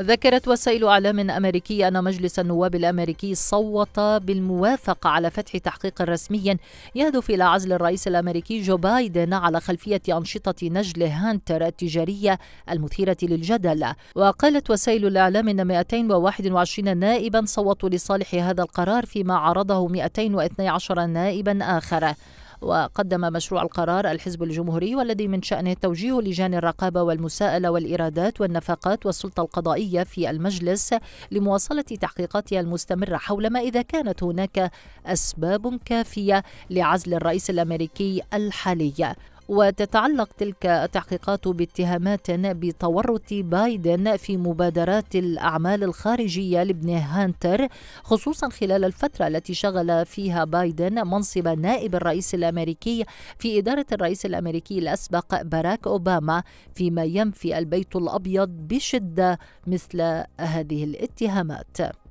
ذكرت وسائل إعلام أمريكية أن مجلس النواب الأمريكي صوت بالموافقة على فتح تحقيق رسمي يهدف إلى عزل الرئيس الأمريكي جو بايدن على خلفية أنشطة نجل هانتر التجارية المثيرة للجدل. وقالت وسائل الإعلام إن 221 نائبا صوتوا لصالح هذا القرار فيما عرضه 212 نائبا آخر. وقدم مشروع القرار الحزب الجمهوري والذي من شأنه توجيه لجان الرقابة والمساءلة والإيرادات والنفقات والسلطة القضائية في المجلس لمواصلة تحقيقاتها المستمرة حول ما إذا كانت هناك أسباب كافية لعزل الرئيس الأمريكي الحالي. وتتعلق تلك التحقيقات باتهامات بتورط بايدن في مبادرات الأعمال الخارجية لابنه هانتر خصوصا خلال الفترة التي شغل فيها بايدن منصب نائب الرئيس الأمريكي في إدارة الرئيس الأمريكي الأسبق باراك أوباما فيما ينفي البيت الأبيض بشدة مثل هذه الاتهامات.